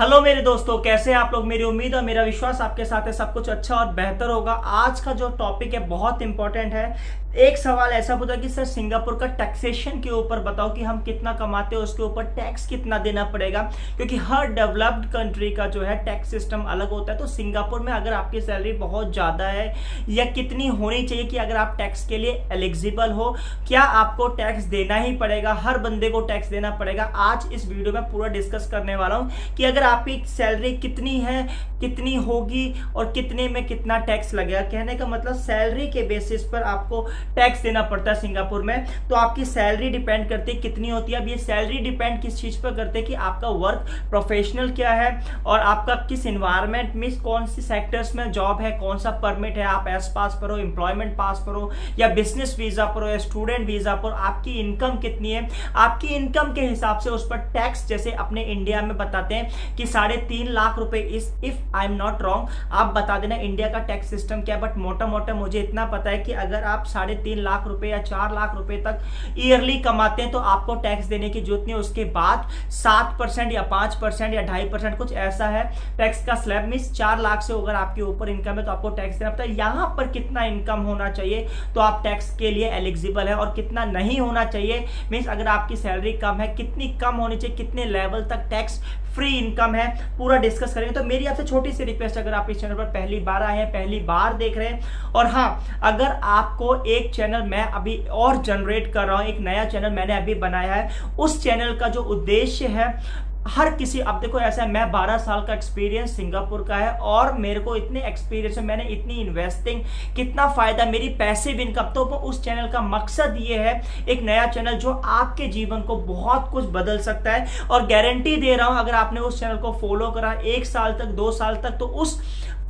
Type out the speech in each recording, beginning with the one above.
Hello मेरे दोस्तों, कैसे हैं आप लोग? मेरी उम्मीद और मेरा विश्वास आपके साथ है, सब कुछ अच्छा और बेहतर होगा। आज का जो टॉपिक है, बहुत इंपॉर्टेंट है। एक सवाल ऐसा पूछा कि, सर, सिंगापुर का टैक्सेशन के ऊपर बताओ कि हम कितना कमाते हैं, उसके ऊपर टैक्स कितना देना पड़ेगा? क्योंकि हर डेवलप्ड कंट्री का जो है टैक्स सिस्टम अलग होता है। तो सिंगापुर में अगर आपकी सैलरी बहुत ज़्यादा है या कितनी होनी चाहिए कि अगर आप टैक्स के लिए एलिजिबल हो, क्या आपको टैक्स देना ही पड़ेगा? हर बंदे को टैक्स देना पड़ेगा। आज इस वीडियो में पूरा डिस्कस करने वाला हूँ कि अगर आपकी सैलरी कितनी है, कितनी होगी और कितने में कितना टैक्स लगेगा। कहने का मतलब सैलरी के बेसिस पर आपको टैक्स देना पड़ता है सिंगापुर में। तो आपकी सैलरी डिपेंड करती है कितनी होती है। अब ये सैलरी डिपेंड किस चीज़ पर करते हैं कि आपका वर्क प्रोफेशनल क्या है और आपका किस इन्वायरमेंट में कौन सी सेक्टर्स में जॉब है, कौन सा परमिट है। आप एस पास पर हो एम्प्लॉयमेंट पास पर हो या बिज़नेस वीज़ा पर हो या स्टूडेंट वीज़ा पर आपकी इनकम कितनी है? आपकी इनकम के हिसाब से उस पर टैक्स जैसे अपने इंडिया में बताते हैं कि साढ़े तीन लाख रुपए इस if I am not wrong आप बता देना इंडिया का टैक्स सिस्टम क्या बट मोटा मोटा मुझे इतना पता है कि अगर आप साढ़े तीन लाख रुपए या चार लाख रुपए तक ईयरली कमाते हैं तो आपको टैक्स देने की ज़रूरत नहीं उसके बाद सात परसेंट या पाँच परसेंट या ढाई परसेंट कुछ ऐसा है टैक्स का स्लैब मीन चार लाख से अगर आपके ऊपर इनकम है तो आपको टैक्स देना पड़ता है। यहाँ पर कितना इनकम होना चाहिए तो आप टैक्स के लिए एलिजिबल है, और कितना नहीं होना चाहिए मीन्स अगर आपकी सैलरी कम है, कितनी कम होनी चाहिए, कितने लेवल तक टैक्स फ्री इनकम है, पूरा डिस्कस करेंगे। तो मेरी आपसे छोटी सी रिक्वेस्ट अगर आप इस चैनल पर पहली बार आए हैं, पहली बार देख रहे हैं, और हाँ अगर आपको एक चैनल मैं अभी और जनरेट कर रहा हूँ, एक नया चैनल मैंने अभी बनाया है। उस चैनल का जो उद्देश्य है हर किसी, अब देखो ऐसा है, मैं 12 साल का एक्सपीरियंस सिंगापुर का है और मेरे को इतने एक्सपीरियंस है मैंने इतनी इन्वेस्टिंग कितना फ़ायदा, मेरी पैसे भी इनकम तो उस चैनल का मकसद ये है, एक नया चैनल जो आपके जीवन को बहुत कुछ बदल सकता है। और गारंटी दे रहा हूँ, अगर आपने उस चैनल को फॉलो करा, एक साल तक, दो साल तक तो उस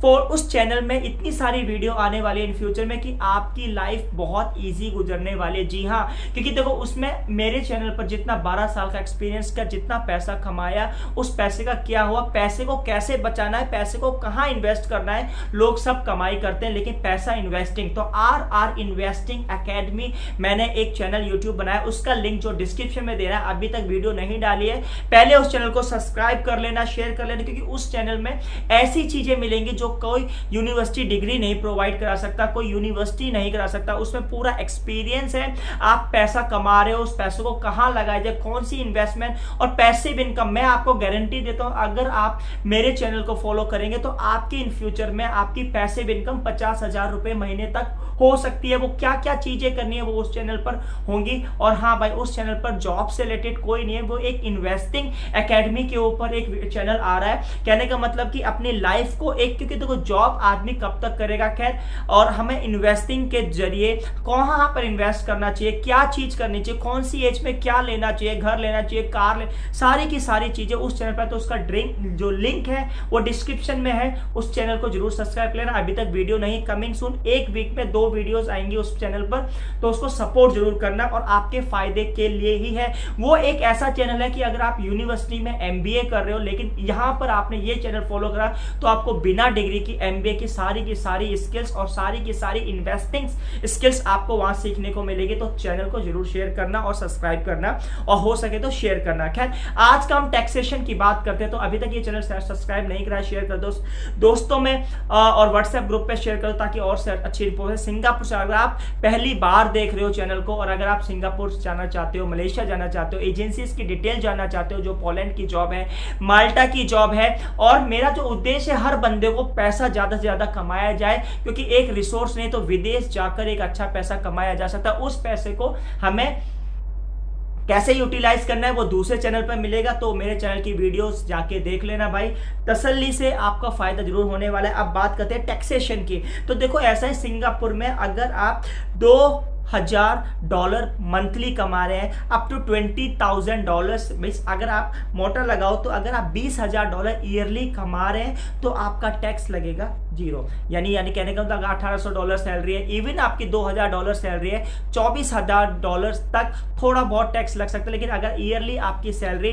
फॉर उस चैनल में इतनी सारी वीडियो आने वाली है इन फ्यूचर में कि आपकी लाइफ बहुत इजी गुजरने वाली है। जी हाँ क्योंकि देखो, उसमें मेरे चैनल पर जितना 12 साल का एक्सपीरियंस का, जितना पैसा कमाया उस पैसे का क्या हुआ, पैसे को कैसे बचाना है, पैसे को कहाँ इन्वेस्ट करना है, लोग सब कमाई करते हैं, लेकिन पैसा इन्वेस्टिंग तो आर आर इन्वेस्टिंग अकेडमी मैंने एक चैनल यूट्यूब बनाया, उसका लिंक जो डिस्क्रिप्शन में दे रहा है, अभी तक वीडियो नहीं डाली है, पहले उस चैनल को सब्सक्राइब कर लेना शेयर कर लेना, क्योंकि उस चैनल में ऐसी चीज़ें मिलेंगी जो कोई यूनिवर्सिटी डिग्री नहीं प्रोवाइड करा सकता, कोई यूनिवर्सिटी नहीं करा सकता, उसमें पूरा एक्सपीरियंस है, आप पैसा कमा रहे हो, उस पैसों को कहाँ लगाए जाए, कौन सी इन्वेस्टमेंट और पैसे इनकम मैं आपको गारंटी देता हूँ, अगर आप मेरे चैनल को फॉलो करेंगे तो आपकी इन फ्यूचर में आपकी पैसे इनकम पचास हज़ार रुपए महीने तक हो सकती है। वो क्या क्या चीज़ें करनी है वो उस चैनल पर होंगी। और हाँ भाई, उस चैनल पर जॉब से रिलेटेड कोई नहीं है। वो एक इन्वेस्टिंग एकेडमी के ऊपर एक चैनल आ रहा है। कहने का मतलब कि अपनी लाइफ को एक, क्योंकि देखो तो जॉब आदमी कब तक करेगा? खैर, और हमें इन्वेस्टिंग के ज़रिए कहाँ पर इन्वेस्ट करना चाहिए? क्या चीज़ करनी चाहिए? कौन सी एज में क्या लेना चाहिए? घर लेना चाहिए? कार ले, सारी की सारी चीज़ें उस चैनल पर तो उसका ड्रिंक जो लिंक है, वो डिस्क्रिप्शन में है। उस चैनल को ज़रूर सब्सक्राइब लेना। अभी तक वीडियो नहीं कमिंग सुन एक वीक में दो वीडियोस आएँगी उस चैनल पर तो उसको सपोर्ट ज़रूर करना और आपके फ़ायदे के लिए ही है। वो एक ऐसा चैनल है कि अगर आप यूनिवर्सिटी में एमबीए कर रहे हो, लेकिन यहाँ पर आपने ये चैनल फॉलो करा तो आपको बिना डिग्री की एमबीए की सारी की सारी स्किल्स और सारी की सारी इन्वेस्टिंग स्किल्स आपको वहाँ सीखने को मिलेगी। तो चैनल को ज़रूर शेयर करना और सब्सक्राइब करना और हो सके तो शेयर करना। खैर, आज का हम टैक्सेशन की बात करते हैं तो अभी तक ये चैनल सब्सक्राइब नहीं करा शेयर कर दो दोस्तों में और व्हाट्सएप ग्रुप पे शेयर करो ताकि और अच्छी रिपोर्ट है। सिंगापुर से अगर आप पहली बार देख रहे हो चैनल को, और अगर आप सिंगापुर जाना चाहते हो, मलेशिया जाना चाहते हो एजेंसीज की डिटेल जानना चाहते हो, जो पोलैंड की जॉब है माल्टा की जॉब है, और मेरा जो उद्देश्य है हर बंदे को पैसा ज़्यादा से ज़्यादा कमाया जाए, क्योंकि एक रिसोर्स नहीं तो विदेश जाकर एक अच्छा पैसा कमाया जा सकता है। उस पैसे को हमें कैसे यूटिलाइज करना है वो दूसरे चैनल पर मिलेगा तो मेरे चैनल की वीडियोस जाके देख लेना भाई। तसल्ली से आपका फ़ायदा ज़रूर होने वाला है। अब बात करते हैं टैक्सेशन की। तो देखो, ऐसा है सिंगापुर में अगर आप दो हज़ार डॉलर मंथली कमा रहे हैं up to twenty thousand dollar means अगर आप मोटर लगाओ तो अगर आप बीस हज़ार डॉलर ईयरली कमा रहे हैं तो आपका टैक्स लगेगा ज़ीरो यानी यानी कहने का मतलब अठारह सौ डॉलर सैलरी है इवन आपकी दो हज़ार डॉलर सैलरी है, चौबीस हज़ार डॉलर तक थोड़ा बहुत टैक्स लग सकता है। लेकिन अगर ईयरली आपकी सैलरी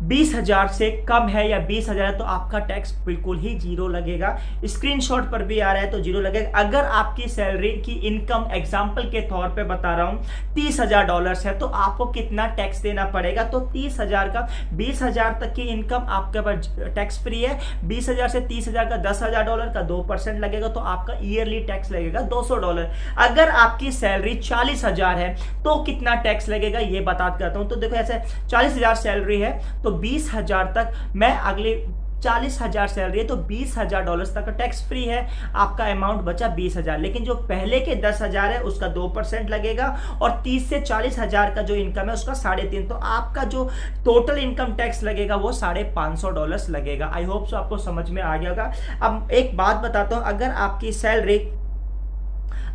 बीस हज़ार से कम है या बीस हज़ार है तो आपका टैक्स बिल्कुल ही ज़ीरो लगेगा। स्क्रीनशॉट पर भी आ रहा है तो ज़ीरो लगेगा। अगर आपकी सैलरी की इनकम एग्जांपल के तौर पे बता रहा हूँ, तीस हज़ार डॉलर है तो आपको कितना टैक्स देना पड़ेगा? तो तीस हज़ार का, बीस हज़ार तक की इनकम आपके पास टैक्स फ्री है। बीस हज़ार से तीस हज़ार का, दस हज़ार डॉलर का दो परसेंट लगेगा तो आपका ईयरली टैक्स लगेगा दो सौ डॉलर अगर आपकी सैलरी चालीस हज़ार है तो कितना टैक्स लगेगा ये बता करता हूँ। तो देखो ऐसे चालीस हज़ार सैलरी है तो बीस हज़ार तक मैं अगले चालीस हज़ार सैलरी है तो बीस हज़ार डॉलर तक का टैक्स फ्री है। आपका अमाउंट बचा बीस हज़ार। लेकिन जो पहले के दस हज़ार है, उसका दो परसेंट लगेगा और तीस से चालीस हज़ार का जो इनकम है, उसका साढ़े तीन। तो आपका जो टोटल इनकम टैक्स लगेगा, वो साढ़े पाँच सौ डॉलर लगेगा। आई होप सो आपको समझ में आ गया होगा। अब एक बात बताता हूँ, अगर आपकी सैलरी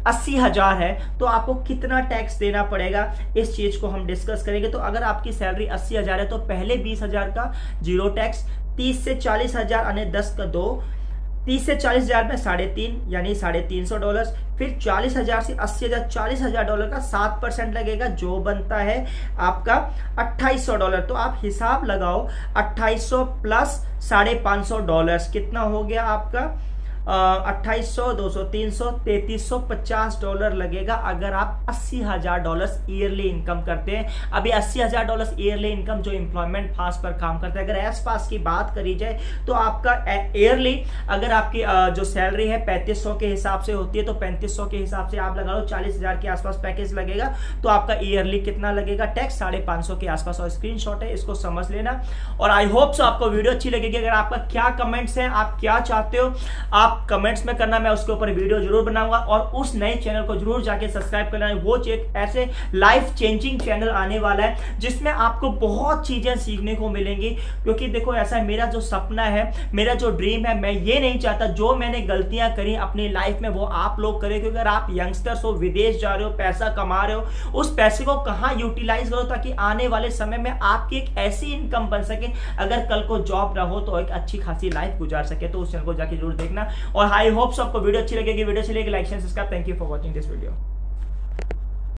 अस्सी हज़ार है तो आपको कितना टैक्स देना पड़ेगा? इस चीज़ को हम डिस्कस करेंगे। तो अगर आपकी सैलरी अस्सी हज़ार है तो पहले बीस हज़ार का ज़ीरो टैक्स तीस से चालीस हज़ार यानी दस का दो, तीस से चालीस हज़ार में साढ़े तीन, यानी साढ़े तीन सौ डॉलर फिर चालीस हज़ार से अस्सी हज़ार, चालीस हज़ार डॉलर का सात परसेंट लगेगा, जो बनता है आपका अट्ठाईस सौ डॉलर तो आप हिसाब लगाओ, अट्ठाईस सौ प्लस साढ़े पाँच सौ डॉलर कितना हो गया आपका? अट्ठाईस सौ, दो सौ, तीन सौ, तैतीस सौ, पचास डॉलर लगेगा अगर आप अस्सी हज़ार डॉलर ईयरली इनकम करते हैं। अभी अस्सी हज़ार डॉलर ईयरली इनकम जो इंप्लॉयमेंट पास पर काम करते हैं, अगर एस पास की बात करी जाए तो आपका ईयरली अगर आपकी जो सैलरी है पैंतीस के हिसाब से होती है तो पैंतीस के हिसाब से आप लगा लो, चालीस के आसपास पैकेज लगेगा तो आपका ईयरली कितना लगेगा? टैक्स साढ़े के आसपास। और स्क्रीन है, इसको समझ लेना। और आई होप सो आपको वीडियो अच्छी लगेगी अगर आपका क्या कमेंट्स है, आप क्या चाहते हो, आप आप कमेंट्स में करना, मैं उसके ऊपर वीडियो ज़रूर बनाऊँगा और उस नए चैनल को ज़रूर जाके सब्सक्राइब करना। है वो एक ऐसे लाइफ चेंजिंग चैनल आने वाला है, जिसमें आपको बहुत चीज़ें सीखने को मिलेंगी। क्योंकि देखो, ऐसा है मेरा जो सपना है, मेरा जो ड्रीम है, मैं ये नहीं चाहता जो मैंने गलतियाँ करी अपनी लाइफ में, वो आप लोग करें। क्योंकि अगर आप यंगस्टर्स हो, विदेश जा रहे हो, पैसा कमा रहे हो, उस पैसे को कहाँ यूटिलाइज करो ताकि आने वाले समय में आपकी एक ऐसी इनकम बन सके। अगर कल को जॉब ना हो तो एक अच्छी खासी लाइफ गुजार सके। तो उस चैनल को जाके ज़रूर देखना। और आई होप आपको वीडियो अच्छी लगेगी। वीडियो अच्छी लगेगी like share subscribe thank you for watching this video